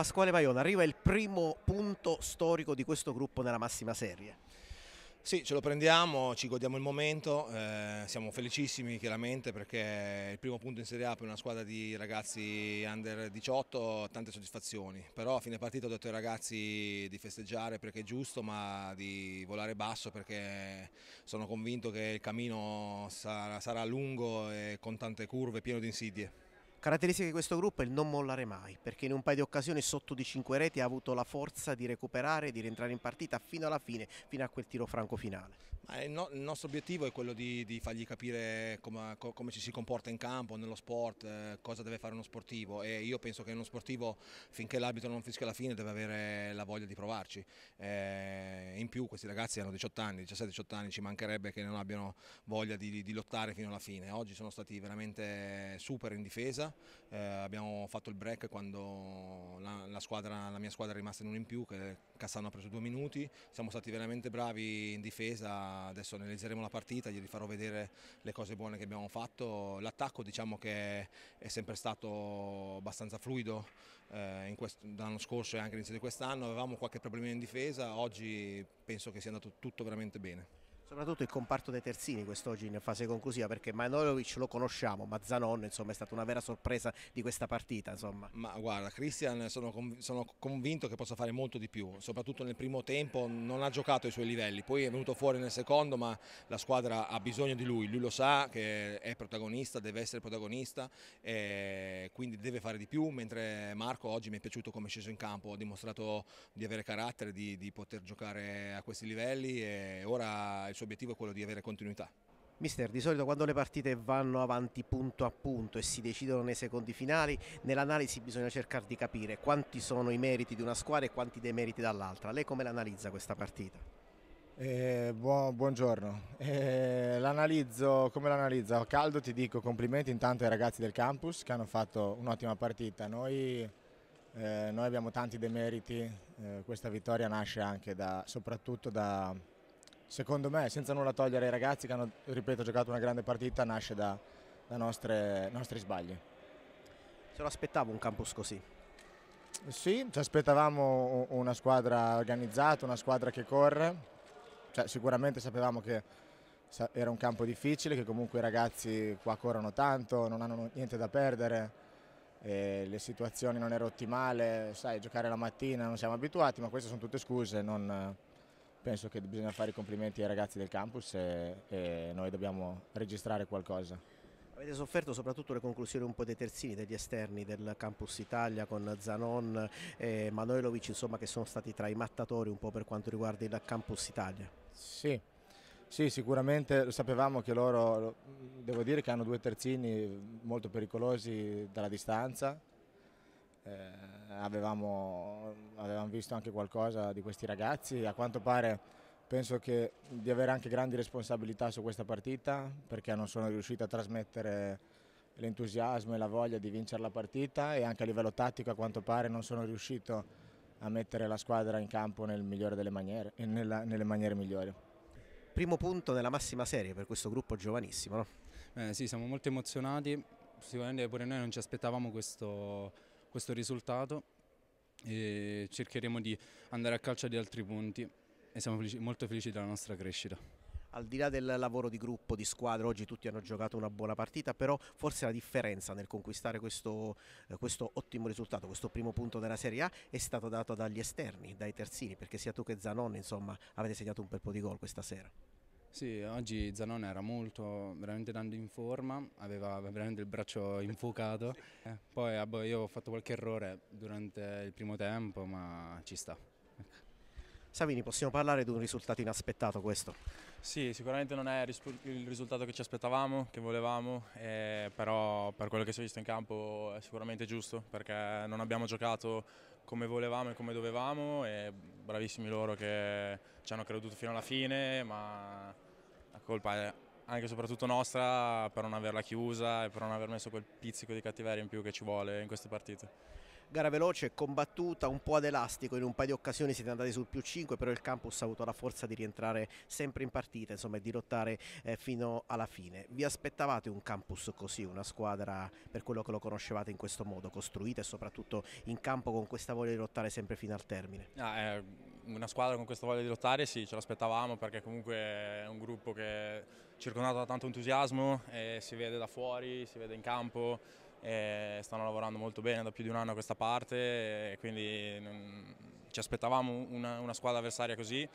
Pasquale Paione, arriva il primo punto storico di questo gruppo nella massima serie. Sì, ce lo prendiamo, ci godiamo il momento, eh, siamo felicissimi chiaramente perché il primo punto in Serie A per una squadra di ragazzi under 18 tante soddisfazioni, però a fine partita ho detto ai ragazzi di festeggiare perché è giusto ma di volare basso perché sono convinto che il cammino sarà, sarà lungo e con tante curve pieno di insidie. Caratteristica di questo gruppo è il non mollare mai, perché in un paio di occasioni sotto di 5 reti ha avuto la forza di recuperare, di rientrare in partita fino alla fine, fino a quel tiro franco finale. Il, no, il, nostro obiettivo è quello di, di fargli capire come, come, ci si comporta in campo, nello sport, eh, cosa deve fare uno sportivo e io penso che uno sportivo finché l'arbitro non fischia la fine deve avere la voglia di provarci. Eh, in più questi ragazzi hanno 18 anni, 17-18 anni, ci mancherebbe che non abbiano voglia di, di, lottare fino alla fine. Oggi sono stati veramente super in difesa, eh, abbiamo fatto il break quando la, la, squadra, la mia squadra è rimasta in uno in più, che Cassano ha preso due minuti, siamo stati veramente bravi in difesa adesso analizzeremo la partita, gli farò vedere le cose buone che abbiamo fatto. L'attacco diciamo che è sempre stato abbastanza fluido eh, l'anno scorso e anche all'inizio di quest'anno, avevamo qualche problema in difesa, oggi penso che sia andato tutto veramente bene. Soprattutto il comparto dei terzini quest'oggi in fase conclusiva perché Manojlovic lo conosciamo ma Zanon insomma, è stata una vera sorpresa di questa partita. Insomma. Ma guarda, Christian sono, sono, convinto che possa fare molto di più, soprattutto nel primo tempo non ha giocato ai suoi livelli, poi è venuto fuori nel secondo ma la squadra ha bisogno di lui, lui lo sa che è protagonista, deve essere protagonista e quindi deve fare di più, mentre Marco oggi mi è piaciuto come è sceso in campo, ha dimostrato di avere carattere, di, di poter giocare a questi livelli e ora il suo obiettivo è quello di avere continuità. Mister, di solito quando le partite vanno avanti punto a punto e si decidono nei secondi finali, nell'analisi bisogna cercare di capire quanti sono i meriti di una squadra e quanti dei meriti dall'altra. Lei come l'analizza questa partita? Eh, buon, buongiorno, eh, l'analizzo, come l'analizzo? A caldo ti dico complimenti intanto ai ragazzi del campus che hanno fatto un'ottima partita. Noi, eh, noi, abbiamo tanti demeriti, eh, questa vittoria nasce anche da, soprattutto da, secondo me, senza nulla togliere ai ragazzi che hanno, ripeto, giocato una grande partita, nasce da, da nostre, nostri sbagli. Se lo aspettavo un campus così? Sì, ci aspettavamo una squadra organizzata, una squadra che corre, cioè, sicuramente sapevamo che era un campo difficile, che comunque i ragazzi qua corrono tanto, non hanno niente da perdere, le situazioni non erano ottimali, sai, giocare la mattina non siamo abituati, ma queste sono tutte scuse, non, penso che bisogna fare i complimenti ai ragazzi del campus e, e noi dobbiamo registrare qualcosa. Avete sofferto soprattutto le conclusioni un po' dei terzini, degli esterni del Campus Italia con Zanon e Manojlovic, insomma, che sono stati tra i mattatori un po' per quanto riguarda il Campus Italia. Sì, sì, sicuramente sapevamo che loro, devo dire che hanno due terzini molto pericolosi dalla distanza, avevamo, avevamo visto anche qualcosa di questi ragazzi, a quanto pare penso che di avere anche grandi responsabilità su questa partita perché non sono riuscito a trasmettere l'entusiasmo e la voglia di vincere la partita e anche a livello tattico a quanto pare non sono riuscito a mettere la squadra in campo nel migliore delle maniere, nella, nelle maniere migliori. Primo punto nella massima serie per questo gruppo giovanissimo, no? Eh, sì, siamo molto emozionati, sicuramente pure noi non ci aspettavamo questo, questo risultato e cercheremo di andare a calcio di altri punti e siamo felici, molto felici della nostra crescita. Al di là del lavoro di gruppo, di squadra, oggi tutti hanno giocato una buona partita, però forse la differenza nel conquistare questo, eh, questo ottimo risultato, questo primo punto della Serie A è stato dato dagli esterni, dai terzini, perché sia tu che Zanon insomma, avete segnato un bel po' di gol questa sera. Sì, oggi Zanone era molto, veramente tanto in forma, aveva veramente il braccio infuocato. Eh, poi io ho fatto qualche errore durante il primo tempo, ma ci sta. Ecco. Savini, possiamo parlare di un risultato inaspettato questo? Sì, sicuramente non è il risultato che ci aspettavamo, che volevamo, eh, però per quello che si è visto in campo è sicuramente giusto, perché non abbiamo giocato come volevamo e come dovevamo e bravissimi loro che ci hanno creduto fino alla fine, ma la colpa è anche e soprattutto nostra per non averla chiusa e per non aver messo quel pizzico di cattiveria in più che ci vuole in queste partite. Gara veloce, combattuta, un po' ad elastico, in un paio di occasioni siete andati sul più 5, però il campus ha avuto la forza di rientrare sempre in partita, insomma, e di lottare eh, fino alla fine. Vi aspettavate un campus così, una squadra per quello che lo conoscevate in questo modo, costruita e soprattutto in campo con questa voglia di lottare sempre fino al termine? Ah, eh, una squadra con questa voglia di lottare sì, ce l'aspettavamo perché comunque è un gruppo che è circondato da tanto entusiasmo e si vede da fuori, si vede in campo stanno lavorando molto bene da più di un anno a questa parte quindi non, ci aspettavamo una, una, squadra avversaria così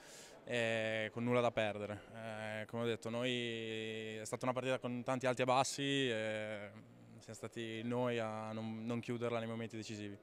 con nulla da perdere. Eh, come ho detto, noi è stata una partita con tanti alti e bassi siamo stati noi a non, non chiuderla nei momenti decisivi.